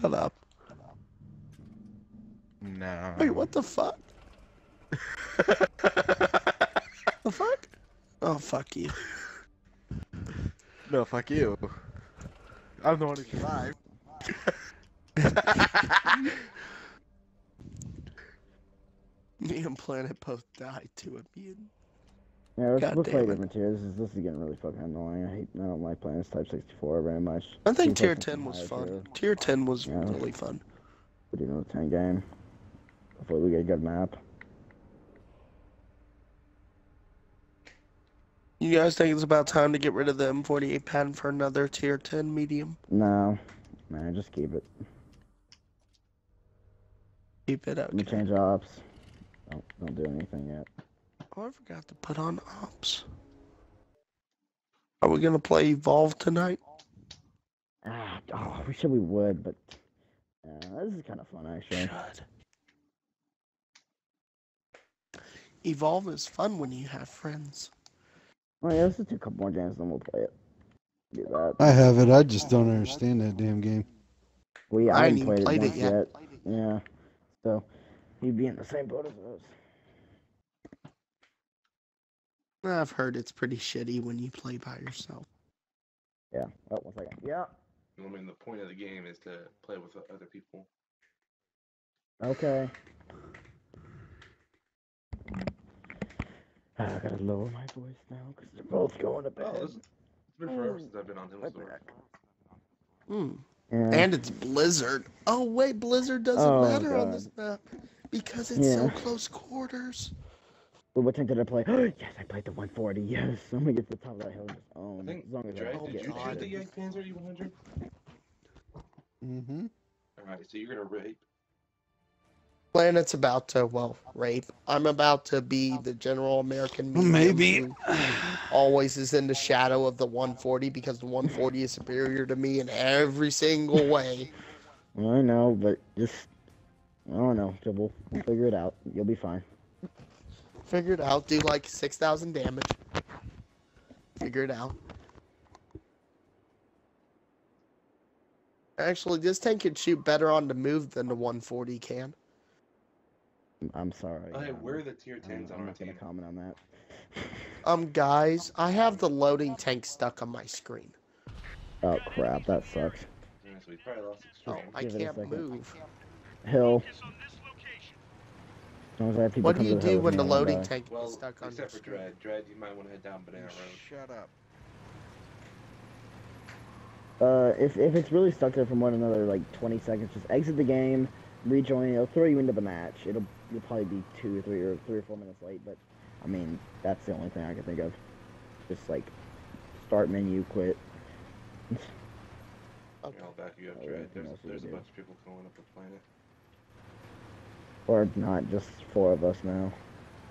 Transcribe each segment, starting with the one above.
Shut up. No. Wait, what the fuck? the fuck? Oh, fuck you. No, fuck you. I'm the one who survived. Me and Planet both died to. Yeah, let's, God let's damn play it. different tiers. This, this is getting really fucking annoying. I hate. I don't like playing this Type 64 very much. I think Can tier we 10 was higher fun. tier? Tier 10 was Yeah. really fun. We do another 10 game. Hopefully we get a good map. You guys think it's about time to get rid of the M48 Patton for another tier 10 medium? No, man, just keep it. Keep it up. Let me okay. change ops. Don't, don't do anything yet. Oh, I forgot to put on ops. Are we gonna play Evolve tonight? Ah, oh, we said we would, but uh, this is kind of fun actually. Should. Evolve is fun when you have friends. Oh yeah, let's just do a couple more games, then we'll play it. Do that. I have it. I just don't understand that damn game. We I I haven't even played, played it it yet. yet. Yeah. So you'd be in the same boat as us. I've heard it's pretty shitty when you play by yourself. Yeah. Oh, one second. Yeah. I mean, the point of the game is to play with other people. Okay. I gotta lower my voice now because they're both going to bed. Oh, it's been forever since I've been on Right Hillstorm. back. Hmm. Yeah. And it's Blizzard. Oh wait, Blizzard doesn't Oh, matter on this map because it's so close quarters. Wait, what tank did I play? yes, I played the 140. Yes, I'm gonna get to the top of that hill and just own. I think, as long as I Dre, don't Oh, did get you God. choose the shot. Jagdpanzer E100? Mm-hmm. Alright, so you're gonna rape. Planet's about to well rape. I'm about to be the general American medium maybe. always is in the shadow of the 140 because the 140 is superior to me in every single way. I know, but just I don't know. So we'll, we'll figure it out. You'll be fine. Figure it out. Do like 6,000 damage. Figure it out. Actually, this tank can shoot better on the move than the 140 can. I'm sorry. Oh, hey, um, where are the tier I'm, 10s I'm not gonna comment on that. Um, guys, I have the loading tank stuck on my screen. Oh crap, that sucks. Yeah, so we probably lost Oh. I Give it a can't move. Hill. As long as I have people What do you to the do when the me, I won't loading die. tank Well, is stuck on your except for screen? Dread. Dread, you might want to head down Banana Road. Shut up. Uh, if if it's really stuck there for more than another like 20 seconds, just exit the game, rejoin. It'll throw you into the match. It'll you'll probably be two or three or three or four minutes late, but I mean that's the only thing I can think of. Just like start menu, quit. Okay. I'll back you up, Oh, Dread. There's, there's a do? bunch of people going up the planet. Or not, just four of us now.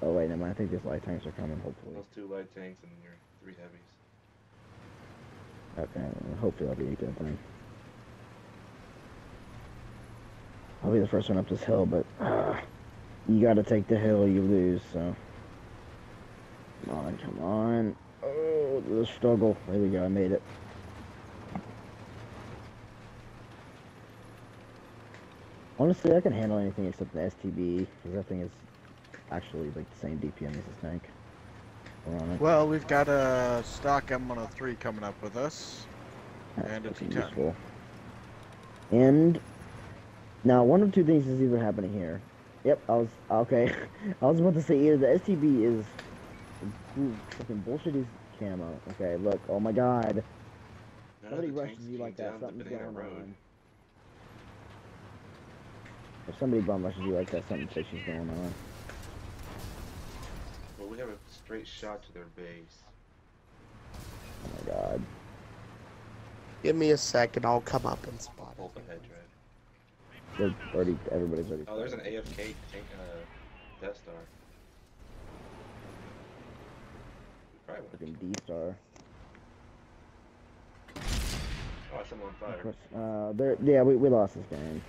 Oh wait, mind. I think these light tanks are coming. Hopefully. Those two light tanks and your three heavies. Okay, hopefully that'll be a good thing. I'll be the first one up this hill, but uh, you gotta take the hill, you lose, so. Come on, come on. Oh, the struggle. There we go, I made it. Honestly, I can handle anything except the STB, because that thing is actually like the same DPM as this tank. Well, we've got a stock M103 coming up with us. That's And a fucking T10. useful. And now one of two things is either happening here. Yep, I was okay. I was about to say either the STB is ooh, fucking bullshit is camo. Okay, look, oh my god. None the rushes you like that, something's going Road. on. If somebody bum rushes you like that, something fishy's going on. Well, we have a straight shot to their base. Oh my god. Give me a second, I'll come up and spot Hold it. the head, Dread. They're already, everybody's already. Oh, there's an. AFK tank, uh, Death Star. We probably want Fucking D star. Oh, I set on fire. Uh, they're, yeah, we, we lost this game.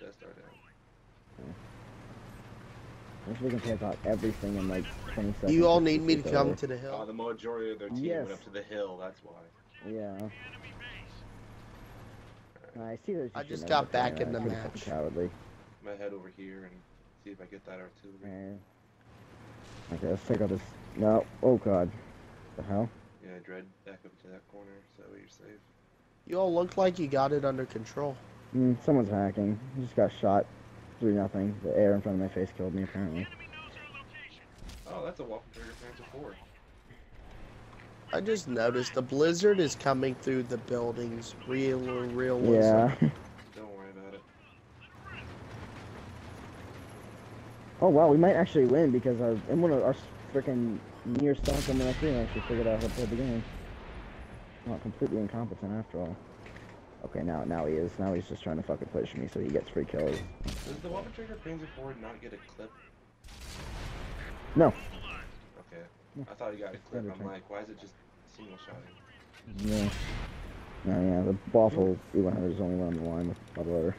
Alright. Death Star down. Unless we can take out everything in like 20 seconds. You all need me to come over. to the hill. Uh, the majority of their team Yes. went up to the hill, that's why. Yeah. I see there's I just got back in the match. Cowardly. I'm gonna head over here and see if I get that artillery. Man. Okay, let's take out this. No. Oh god. The hell? Yeah, dread back up to that corner so that way you're safe. You all look like you got it under control. Mm, someone's hacking. I just got shot. Three nothing. The air in front of my face killed me apparently. Oh, that's a Waffen Trigger Panzer 4. I just noticed the blizzard is coming through the buildings real, real. Yeah. Don't worry about it. oh wow, we might actually win because our and one of our freaking near stock coming up here actually figured out how to play the game. Not completely incompetent after all. Okay, now now he is. Now he's just trying to fucking push me so he gets free kills. Does the Waffenträger Panzer 4 not get a clip? No. Okay. I thought he got a clip. I'm like, why is it just single shotting? Yeah. No, yeah, the Waffle E100 is only one on the line with autoloader.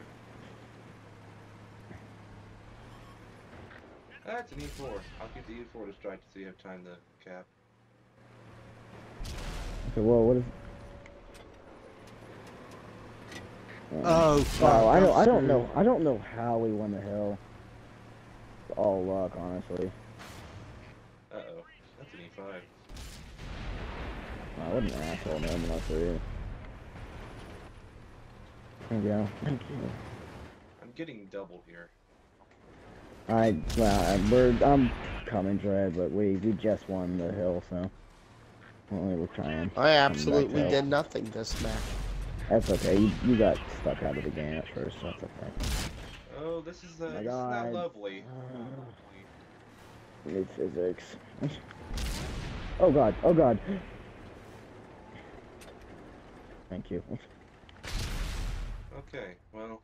That's an E4. I'll keep the E4 to strike so you have time to cap. Okay, whoa, what is? Um, Oh, fuck. Wow, I don't, I don't know, I don't know how we won the hill. It's all luck, honestly. Uh oh. That's an E5. Wow, what an asshole, man, when I three. Thank you. Thank you. I'm getting double here. I, well, we're, I'm coming, Dread, but we, we just won the hill, so. Well, we're trying. I absolutely did nothing this match. That's okay. You, you got stuck out of the game at first. That's okay. Oh, this is, uh, My this is not God. lovely. Need physics. Oh god. Oh god. Thank you. Okay, well,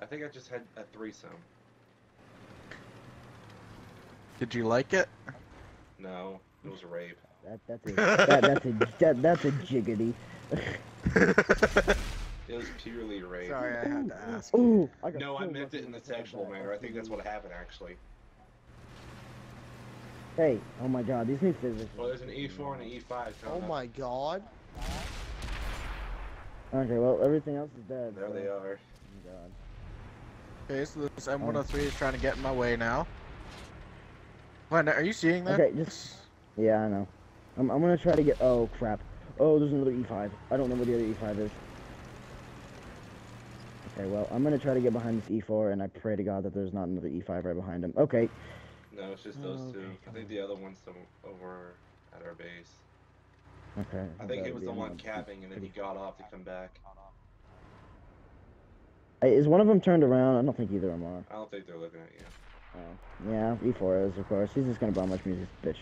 I think I just had a threesome. Did you like it? No, it was a rape. That that's a that, that's a that, that's a jiggity. It was purely rape. Sorry, I had to ask. Ooh, I No, I meant it in the with that. sexual manner. I think that's what happened, actually. Hey, oh my god, these new physics. Well, there's an E4 and an E5 coming Oh up. my god. Okay, well everything else is dead. There so- they are. Oh my god. Okay, so this M103 is trying to get in my way now. What, are you seeing that? Okay, just yeah, I know. I'm I'm gonna try to get. Oh crap. Oh, there's another E5. I don't know where the other E5 is. Okay, well I'm gonna try to get behind this E4, and I pray to God that there's not another E5 right behind him. Okay. No, it's just those Oh, two. okay, I think the other one's some over at our base. Okay. I think that'd it was the one capping, and then he got off to come back. Uh, is one of them turned around? I don't think either of them are. I don't think they're looking at you. Oh. Yeah, E4 is, of course. He's just gonna bomb much music, bitch.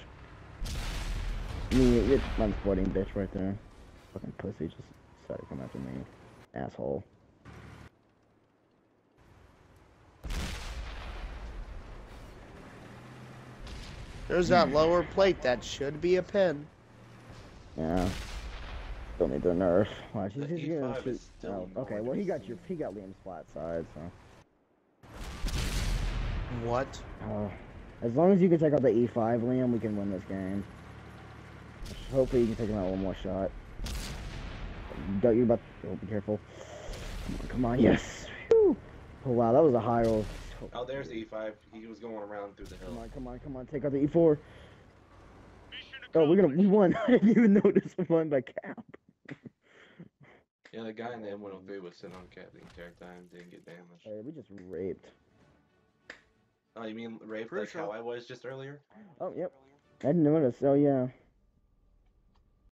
Me, it's my sporting bitch right there. Fucking pussy just decided to come after me. Asshole. There's that lower plate. That should be a pin. Yeah. Still need the nerf. Watch, he's, The he's gonna shoot. Oh, okay, well he got your he got Liam's flat side, so. What? Oh. As long as you can take out the E5, Liam, we can win this game. Hopefully you can take him out one more shot. Don't you about oh, be careful. Come on, come on, yes. Whew. Oh wow, that was a high roll. Oh, there's the E5. He was going around through the hill. Come on, come on, come on, take out the E4. Oh, we're gonna we won. I didn't even notice we won by cap. Yeah, the guy in the M103 was sitting on cap the entire time, didn't get damaged. Hey, we just raped. Oh, you mean rape like Crucial. how I was just earlier? Oh, yep. I didn't notice. Oh yeah.